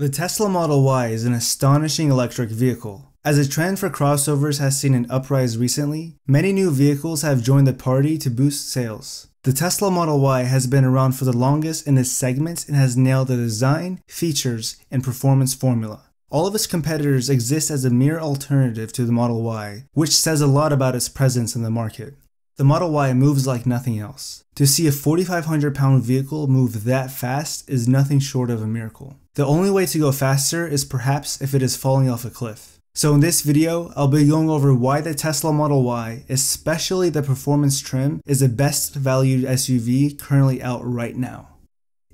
The Tesla Model Y is an astonishing electric vehicle. As a trend for crossovers has seen an uprise recently, many new vehicles have joined the party to boost sales. The Tesla Model Y has been around for the longest in this segment and has nailed the design, features, and performance formula. All of its competitors exist as a mere alternative to the Model Y, which says a lot about its presence in the market. The Model Y moves like nothing else. To see a 4,500 pound vehicle move that fast is nothing short of a miracle. The only way to go faster is perhaps if it is falling off a cliff. So in this video, I'll be going over why the Tesla Model Y, especially the performance trim, is the best valued SUV currently out right now.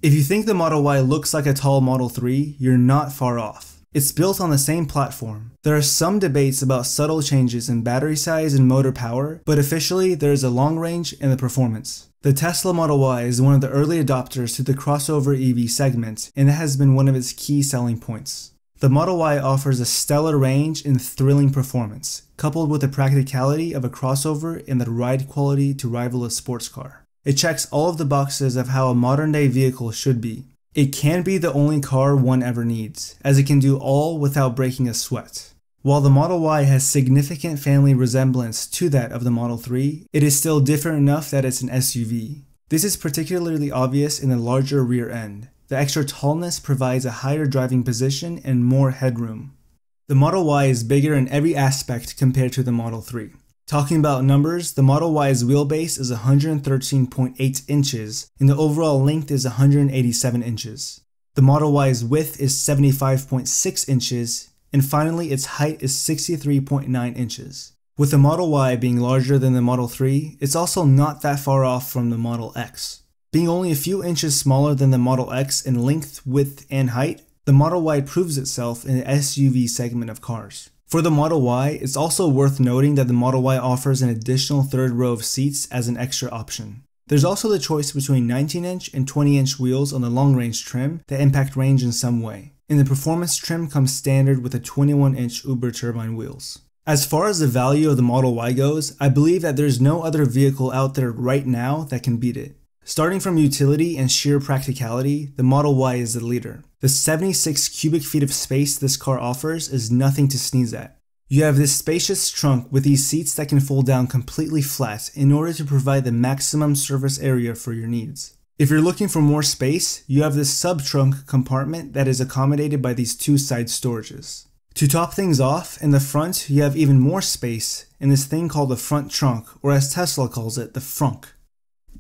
If you think the Model Y looks like a tall Model 3, you're not far off. It's built on the same platform. There are some debates about subtle changes in battery size and motor power, but officially there is a long range and the performance. The Tesla Model Y is one of the early adopters to the crossover EV segment, and it has been one of its key selling points. The Model Y offers a stellar range and thrilling performance, coupled with the practicality of a crossover and the ride quality to rival a sports car. It checks all of the boxes of how a modern day vehicle should be. It can be the only car one ever needs, as it can do all without breaking a sweat. While the Model Y has significant family resemblance to that of the Model 3, it is still different enough that it's an SUV. This is particularly obvious in the larger rear end. The extra tallness provides a higher driving position and more headroom. The Model Y is bigger in every aspect compared to the Model 3. Talking about numbers, the Model Y's wheelbase is 113.8 inches, and the overall length is 187 inches. The Model Y's width is 75.6 inches, and finally its height is 63.9 inches. With the Model Y being larger than the Model 3, it's also not that far off from the Model X. Being only a few inches smaller than the Model X in length, width, and height, the Model Y proves itself in the SUV segment of cars. For the Model Y, it's also worth noting that the Model Y offers an additional third row of seats as an extra option. There's also the choice between 19 inch and 20 inch wheels on the long range trim that impact range in some way. And the performance trim comes standard with the 21 inch Uber turbine wheels. As far as the value of the Model Y goes, I believe that there's no other vehicle out there right now that can beat it. Starting from utility and sheer practicality, the Model Y is the leader. The 76 cubic feet of space this car offers is nothing to sneeze at. You have this spacious trunk with these seats that can fold down completely flat in order to provide the maximum surface area for your needs. If you're looking for more space, you have this sub-trunk compartment that is accommodated by these two side storages. To top things off, in the front you have even more space in this thing called the front trunk, or as Tesla calls it, the frunk.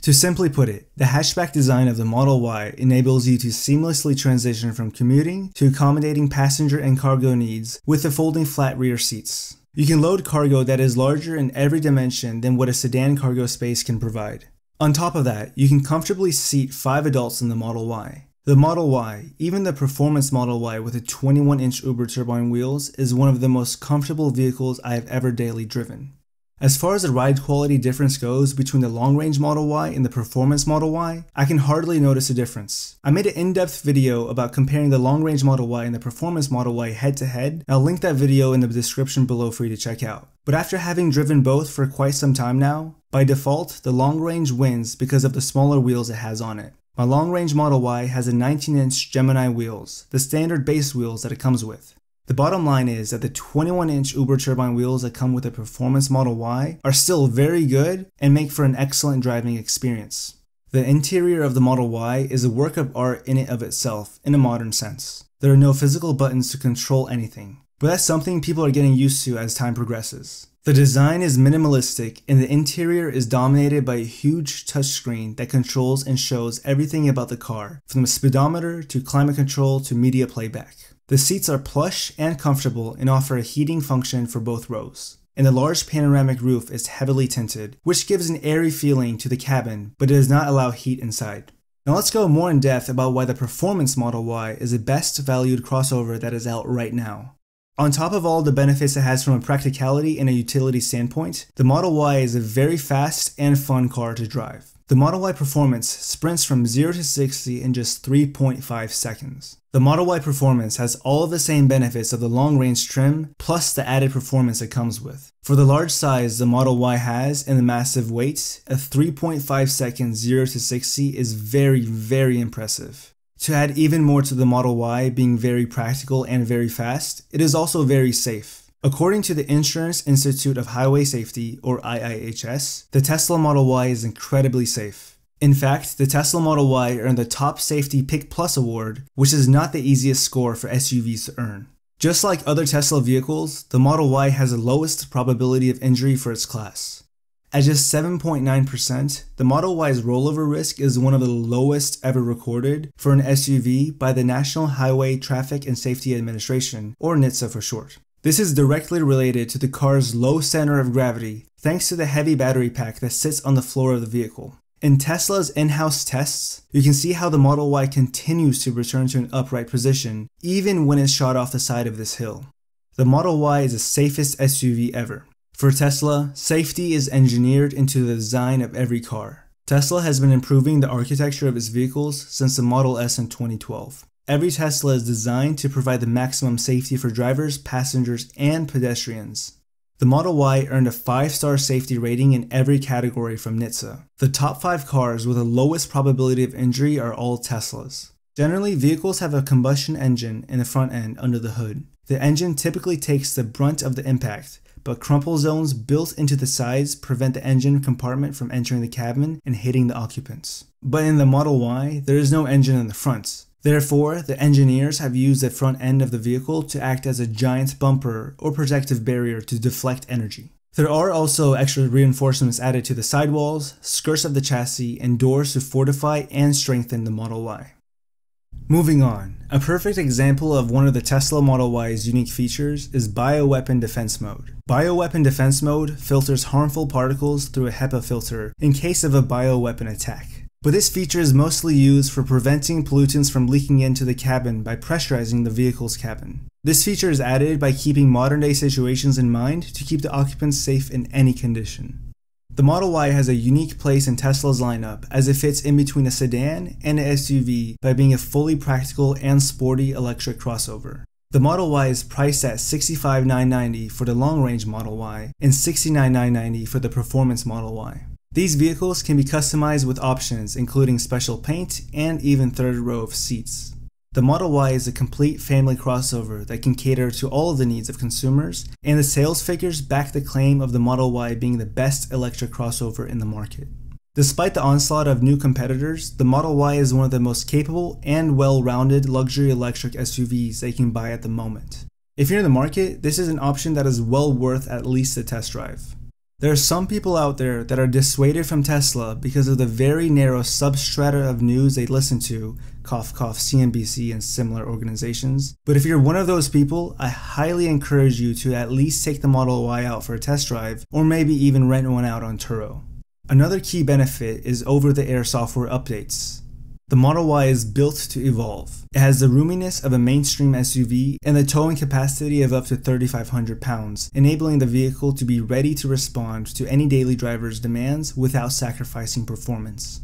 To simply put it, the hatchback design of the Model Y enables you to seamlessly transition from commuting to accommodating passenger and cargo needs with the folding flat rear seats. You can load cargo that is larger in every dimension than what a sedan cargo space can provide. On top of that, you can comfortably seat 5 adults in the Model Y. The Model Y, even the performance Model Y with the 21 inch Uber turbine wheels, is one of the most comfortable vehicles I have ever daily driven. As far as the ride quality difference goes between the long range Model Y and the performance Model Y, I can hardly notice a difference. I made an in-depth video about comparing the long range Model Y and the performance Model Y head to head, I'll link that video in the description below for you to check out. But after having driven both for quite some time now, by default, the long range wins because of the smaller wheels it has on it. My long range Model Y has a 19 inch Gemini wheels, the standard base wheels that it comes with. The bottom line is that the 21 inch Uber turbine wheels that come with the performance Model Y are still very good and make for an excellent driving experience. The interior of the Model Y is a work of art in and of itself, in a modern sense. There are no physical buttons to control anything, but that's something people are getting used to as time progresses. The design is minimalistic and the interior is dominated by a huge touchscreen that controls and shows everything about the car, from the speedometer to climate control to media playback. The seats are plush and comfortable and offer a heating function for both rows. And the large panoramic roof is heavily tinted, which gives an airy feeling to the cabin, but it does not allow heat inside. Now let's go more in depth about why the Performance Model Y is the best valued crossover that is out right now. On top of all the benefits it has from a practicality and a utility standpoint, the Model Y is a very fast and fun car to drive. The Model Y Performance sprints from 0 to 60 in just 3.5 seconds. The Model Y Performance has all of the same benefits of the long range trim plus the added performance it comes with. For the large size the Model Y has and the massive weight, a 3.5 second 0 to 60 is very very impressive. To add even more to the Model Y being very practical and very fast, it is also very safe. According to the Insurance Institute of Highway Safety, or IIHS, the Tesla Model Y is incredibly safe. In fact, the Tesla Model Y earned the Top Safety Pick Plus award, which is not the easiest score for SUVs to earn. Just like other Tesla vehicles, the Model Y has the lowest probability of injury for its class. At just 7.9%, the Model Y's rollover risk is one of the lowest ever recorded for an SUV by the National Highway Traffic and Safety Administration, or NHTSA for short. This is directly related to the car's low center of gravity thanks to the heavy battery pack that sits on the floor of the vehicle. In Tesla's in-house tests, you can see how the Model Y continues to return to an upright position even when it's shot off the side of this hill. The Model Y is the safest SUV ever. For Tesla, safety is engineered into the design of every car. Tesla has been improving the architecture of its vehicles since the Model S in 2012. Every Tesla is designed to provide the maximum safety for drivers, passengers, and pedestrians. The Model Y earned a 5-star safety rating in every category from NHTSA. The top 5 cars with the lowest probability of injury are all Teslas. Generally, vehicles have a combustion engine in the front end under the hood. The engine typically takes the brunt of the impact, but crumple zones built into the sides prevent the engine compartment from entering the cabin and hitting the occupants. But in the Model Y, there is no engine in the front. Therefore, the engineers have used the front end of the vehicle to act as a giant bumper or protective barrier to deflect energy. There are also extra reinforcements added to the sidewalls, skirts of the chassis, and doors to fortify and strengthen the Model Y. Moving on, a perfect example of one of the Tesla Model Y's unique features is Bioweapon Defense Mode. Bioweapon Defense Mode filters harmful particles through a HEPA filter in case of a bioweapon attack. But this feature is mostly used for preventing pollutants from leaking into the cabin by pressurizing the vehicle's cabin. This feature is added by keeping modern day situations in mind to keep the occupants safe in any condition. The Model Y has a unique place in Tesla's lineup as it fits in between a sedan and an SUV by being a fully practical and sporty electric crossover. The Model Y is priced at $65,990 for the long-range Model Y and $69,990 for the performance Model Y. These vehicles can be customized with options including special paint and even third row of seats. The Model Y is a complete family crossover that can cater to all of the needs of consumers, and the sales figures back the claim of the Model Y being the best electric crossover in the market. Despite the onslaught of new competitors, the Model Y is one of the most capable and well-rounded luxury electric SUVs you can buy at the moment. If you're in the market, this is an option that is well worth at least a test drive. There are some people out there that are dissuaded from Tesla because of the very narrow substrata of news they listen to, cough cough CNBC and similar organizations. But if you're one of those people, I highly encourage you to at least take the Model Y out for a test drive or maybe even rent one out on Turo. Another key benefit is over-the-air software updates. The Model Y is built to evolve. It has the roominess of a mainstream SUV and the towing capacity of up to 3,500 pounds, enabling the vehicle to be ready to respond to any daily driver's demands without sacrificing performance.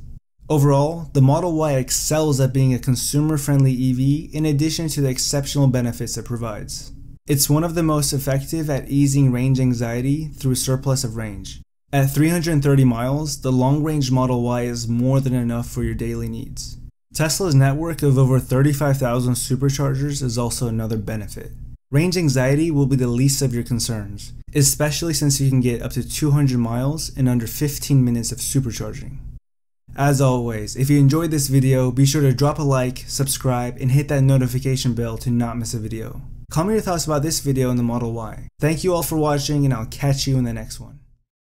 Overall, the Model Y excels at being a consumer-friendly EV in addition to the exceptional benefits it provides. It's one of the most effective at easing range anxiety through surplus of range. At 330 miles, the long-range Model Y is more than enough for your daily needs. Tesla's network of over 35,000 superchargers is also another benefit. Range anxiety will be the least of your concerns, especially since you can get up to 200 miles in under 15 minutes of supercharging. As always, if you enjoyed this video, be sure to drop a like, subscribe, and hit that notification bell to not miss a video. Comment your thoughts about this video and the Model Y. Thank you all for watching and I'll catch you in the next one.